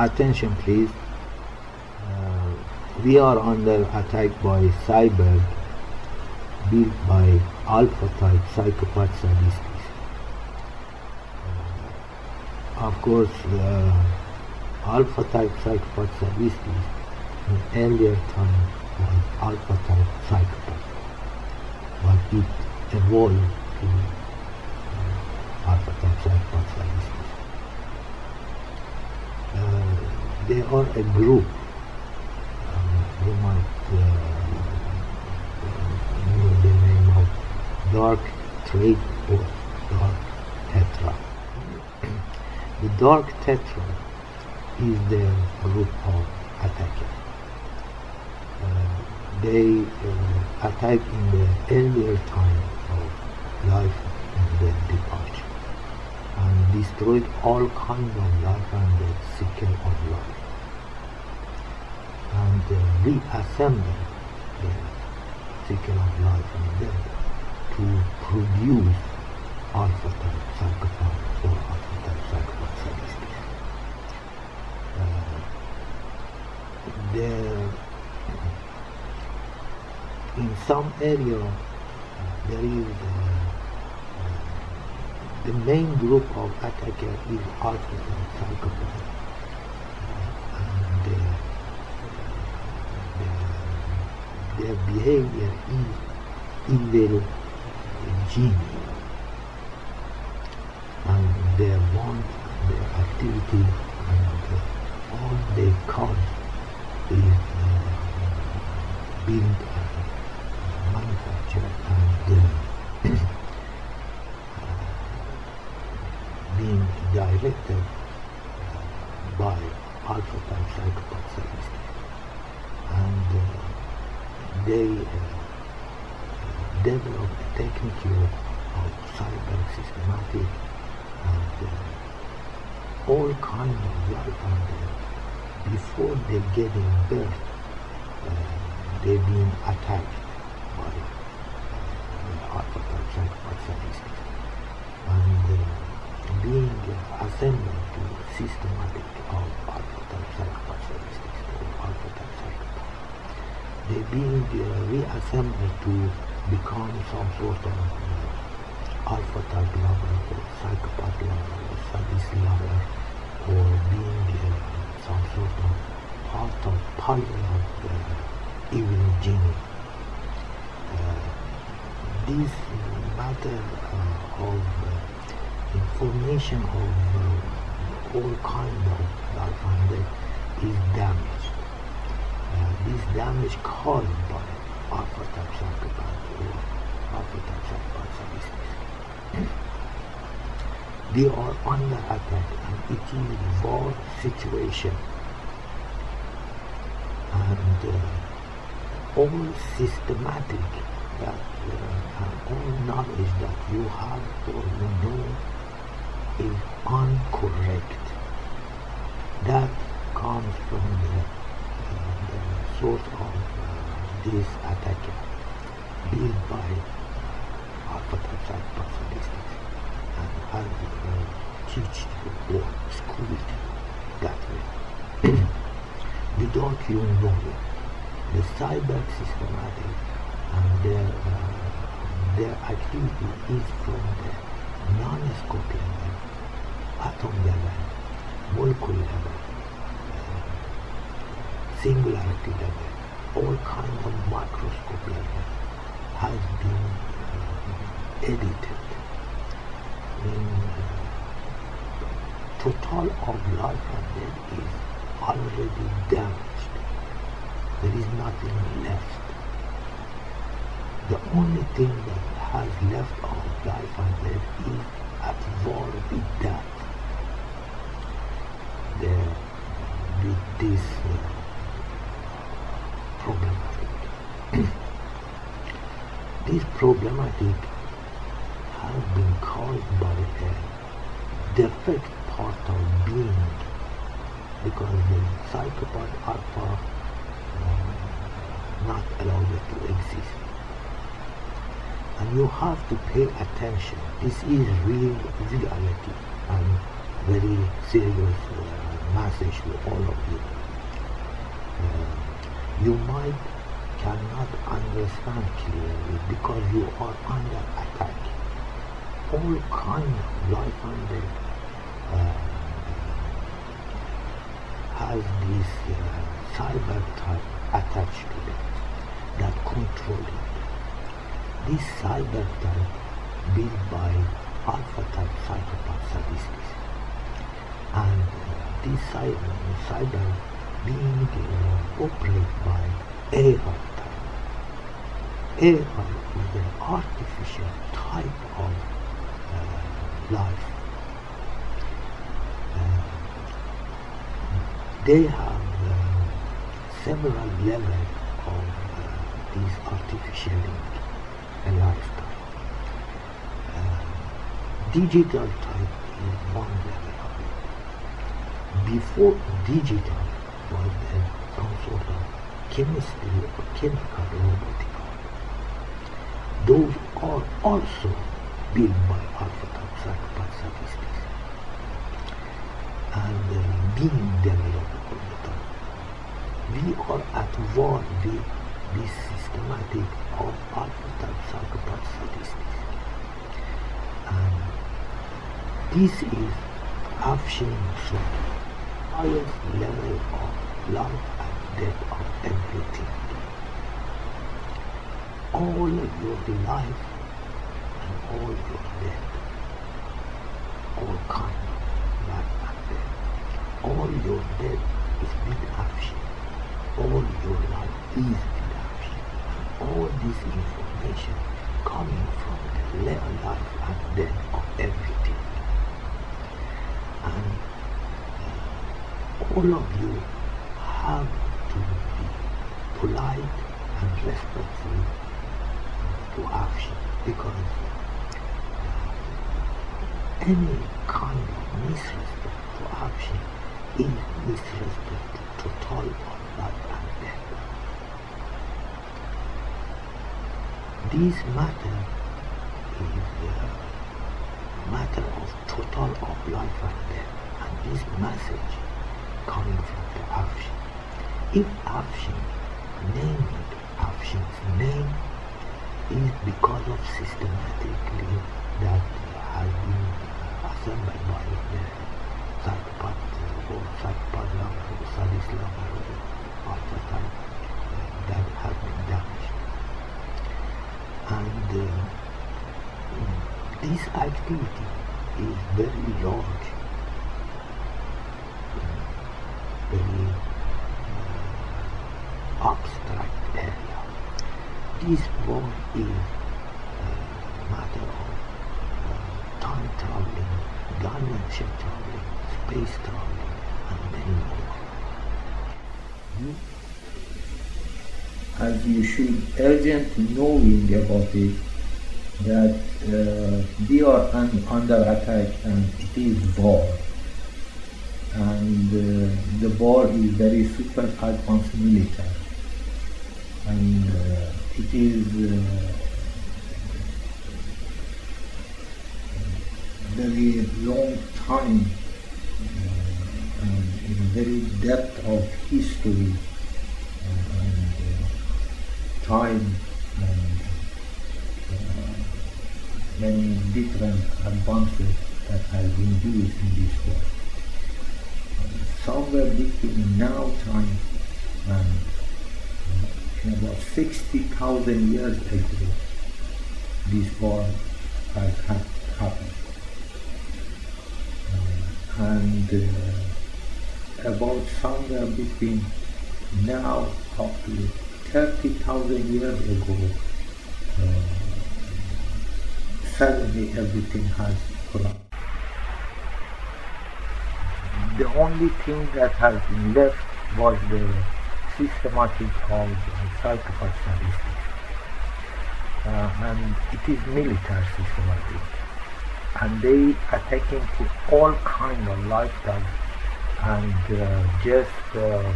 Attention please. Uh, we are under attack by cyber built by alpha type psychopath sadists. Uh, of course, uh, alpha type psychopath sadists in earlier time was alpha type psychopath, but it evolved to they are a group um, you might uh, know the name of dark triad or dark tetra. the dark tetra is the group of attackers. Uh, they uh, attack in the earlier time of life and death departure and destroyed all kinds of life and the cycle of life and uh, reassemble the cycle of life and death to produce alpha type psychopath or alpha type psychopath sadistic. Uh, the, in some area uh, there is uh, the main group of attacker is alpha type psychopath their behavior is evil genius and their want and their activity and all they cause is uh, being uh, manufactured and uh, being directed by alpha type psychopath sadists. And uh, they develop a technique of, cyber systematic and uh, all kind of life and uh, before they get in uh, they're being attacked by uh, psychopath sadists. And uh, being assembled to systematic of alpha type psychopath statistics or alpha type psychopath. They being reassembled to become some sort of uh, alpha type lover or psychopath lover or sadist lover or being uh, some sort of part of puzzle of uh, evil genie. Uh, this matter uh, of uh, information of all kind of and is damaged. This damage caused by alpha type psychopath or alpha type psychopath sadistic. they are under attack and it is a war situation and uh, all systematic that uh, and all knowledge that you have or you know is incorrect. That comes from the source of this attack built by psychopath statistics and has uh, teach you or schooled you that way. Without you knowing, the cyber systematic and their, uh, their activity is from the non-scope level, atom level, molecule level, singularity level, all kind of microscope level has been uh, edited. In uh, total of life and death is already damaged. There is nothing left. The only thing that has left of life and death is at war with death. The, with this uh, problematic has been caused by a defect part of being because the psychopath alpha uh, not allowed it to exist. And you have to pay attention. This is real reality and very serious uh, message to all of you. Uh, you might cannot understand clearly because you are under attack. All kind of life death uh, has this uh, cyber type attached to it that control it. This cyber type built by alpha type psychopath sadists and uh, this cyber, cyber being uh, operated by AI AI is an artificial type of uh, life. Uh, they have uh, several levels of uh, this artificial lifestyle. Digital type is one level of it. Before digital was then some sort of chemistry or chemical robotic art. Those are also built by alpha type psychopath statistics and uh, being developed all the time. We are at war with this systematic of alpha type psychopath statistics. And this is Afshin Sut, highest level of life and death of everything. All of your life and all your death, all kind of life and death. All your death is Afshin. All your life is. And all this information coming from the life and death of everything. And all of you have to be polite and respectful to Afshin because any kind of misrespect to action is misrespect to total of life and death. This matter is a matter of total of life and death and this message coming from the Afshin. If Afshin named Afshin's name is because of systematically that has been assembled by the psychopath or psychopath lover or sadist lover or uh, that has been damaged. And uh, this activity is very large, very uh. This one is a matter of uh, time traveling, dimension traveling, space traveling, and many more. You as you should urgent knowing about it that uh, we are un- under attack and it is war. And uh, the war is very super advanced military. And uh, it is uh, very long time uh, and in a very depth of history uh, and time and many different advances that have been used in this world. Somewhere between now time and in about 60,000 years ago, this war has ha- happened. Uh, and uh, about somewhere between now up to 30,000 years ago, uh, suddenly everything has collapsed. The only thing that has been left was the systematic of psychopath statistics. Uh, and it is military systematic. And they attacking to all kind of lifestyle and uh, just um,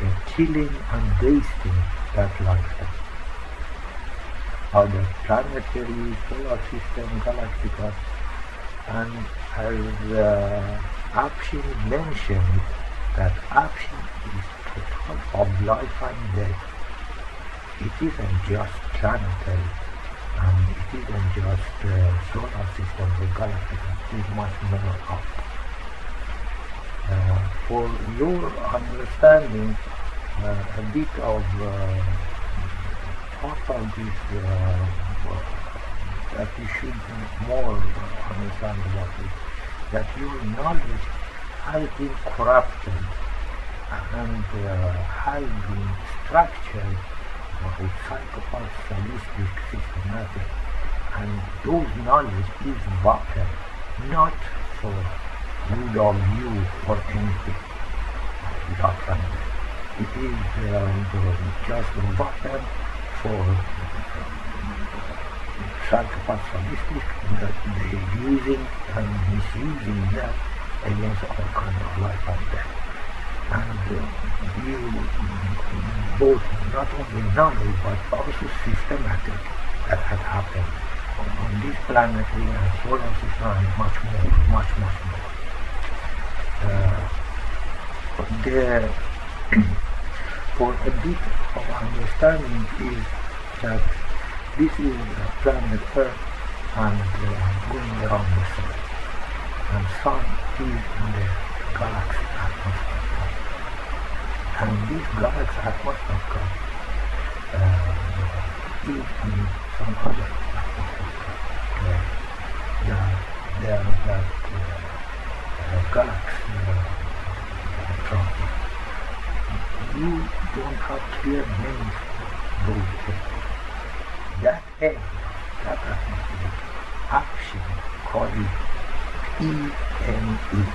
the killing and wasting that lifestyle. Other planetary, solar system, galactica, and as uh, Afshin mentioned, that action is of life and death. It isn't just planetary, and it isn't just uh, solar system or galaxy, is much more up. Uh, for your understanding, uh, a bit of uh, part of this uh, that you should more understand about it, that your knowledge has been corrupted and uh, has structured by psychopath sadistic systematic and those knowledge is weapon not for good of you or anything weapon it is uh, just weapon for psychopath sadistic that they're using and misusing that against all kind of life and death and uh, you both not only knowledge but also systematic that had happened on, on this planet here and solar system and much more, much, much more. Uh, the, for a bit of understanding is that this is a planet Earth and uh, going around the sun and sun is in the galaxy atmosphere and these this galaxy atmosphere uh, is in some other atmosphere uh, there that uh, uh, from. You don't have clear names for those that area, that atmosphere, action called it ENE.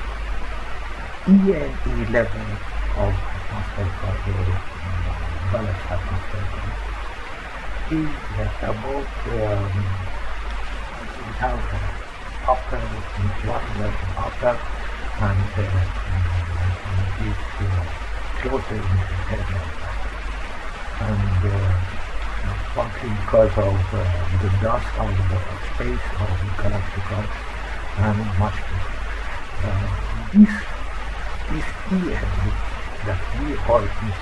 ENE level is uh, about um, we have uh, upper, one level upper and uh, it's uh, closer in area and uh, partly because of uh, the dust of the space of the galactic and much more. Uh, this this EM that we are in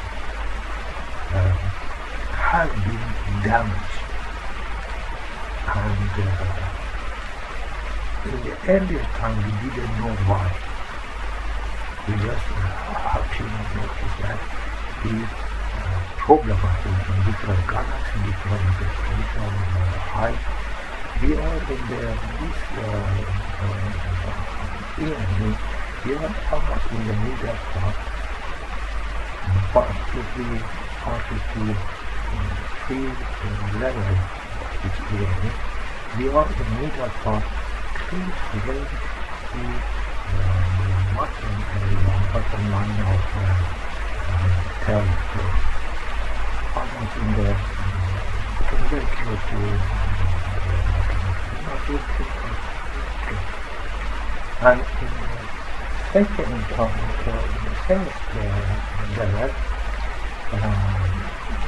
uh, has been damaged and uh, in the earlier time we didn't know why. We just uh, actually noticed that these problematic in different colors, different description, uh, height. We are in the, this uh, uh, we are almost in the middle part, partly, partly to three evening. We are in the middle part, close to the bottom area, bottom line of uh, telescope almost in the very close to and in the second uh, in the level, um,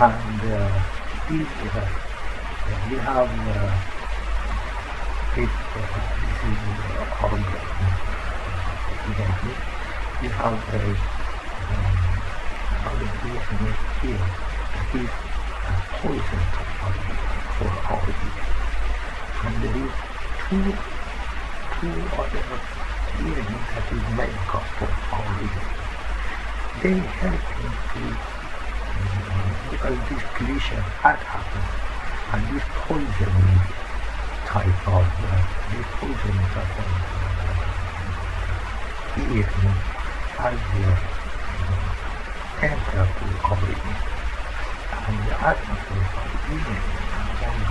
and uh, uh, we have uh, uh, this is uh, our example, we have a um, creation here if poison for our. And there is two, two other elements that is medical for our. They help him to, um, because this collision had happened, and this poisoning type of, uh, this poisoning type of uh, element has uh, entered to our use and the atmosphere of the evening and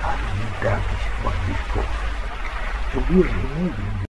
has established what this cause. So we are removing